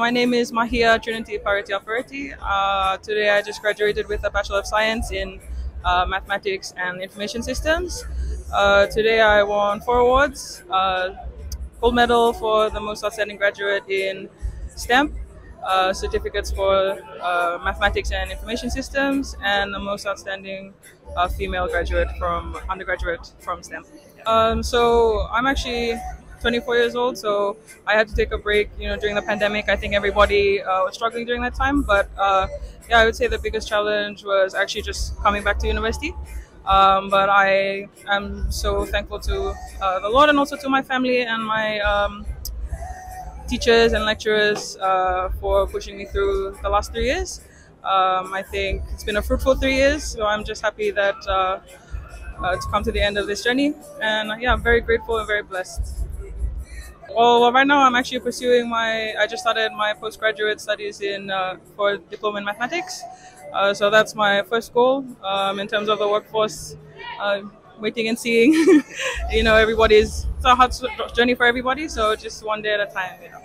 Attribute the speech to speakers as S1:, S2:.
S1: My name is Mahia Trinity Afereti. Uh, today I just graduated with a Bachelor of Science in uh, Mathematics and Information Systems. Uh, today I won four awards. Uh, gold medal for the most outstanding graduate in STEM, uh, certificates for uh, Mathematics and Information Systems, and the most outstanding female graduate from undergraduate from STEM. Um, so I'm actually 24 years old, so I had to take a break. You know, during the pandemic, I think everybody uh, was struggling during that time. But uh, yeah, I would say the biggest challenge was actually just coming back to university. Um, but I am so thankful to uh, the Lord and also to my family and my um, teachers and lecturers uh, for pushing me through the last three years. Um, I think it's been a fruitful three years, so I'm just happy that uh, uh, to come to the end of this journey. And yeah, I'm very grateful and very blessed. Well, right now I'm actually pursuing my. I just started my postgraduate studies in uh, for diploma in mathematics. Uh, so that's my first goal um, in terms of the workforce. Uh, waiting and seeing. you know, everybody's it's a hard journey for everybody. So just one day at a time. You know.